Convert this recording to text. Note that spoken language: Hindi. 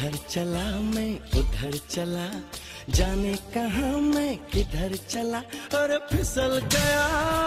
इधर चला मैं उधर चला। जाने कहा मैं किधर चला। और फिसल गया।